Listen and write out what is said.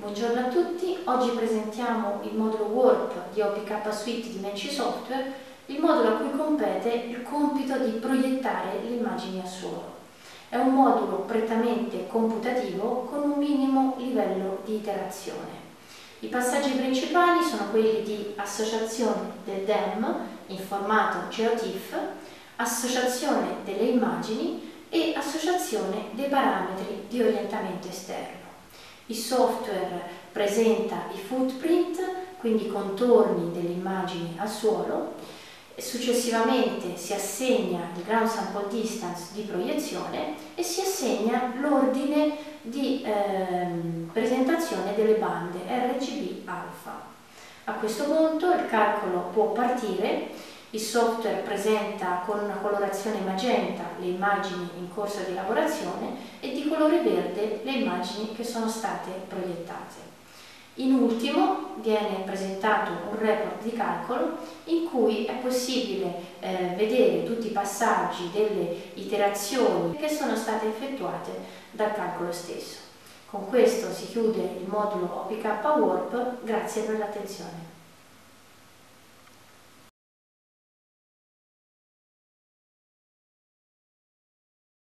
Buongiorno a tutti, oggi presentiamo il modulo Warp di OPK Suite di Menci Software, il modulo a cui compete il compito di proiettare le immagini a suolo. È un modulo prettamente computativo con un minimo livello di iterazione. I passaggi principali sono quelli di associazione del DEM in formato GeoTIFF, associazione delle immagini e associazione dei parametri di orientamento esterno. Il software presenta i footprint, quindi i contorni delle immagini al suolo, successivamente si assegna il ground sample distance di proiezione e si assegna l'ordine di ehm, presentazione delle bande RGB alfa. A questo punto il calcolo può partire il software presenta con una colorazione magenta le immagini in corso di lavorazione e di colore verde le immagini che sono state proiettate. In ultimo viene presentato un report di calcolo in cui è possibile eh, vedere tutti i passaggi delle iterazioni che sono state effettuate dal calcolo stesso. Con questo si chiude il modulo OPK Warp, grazie per l'attenzione.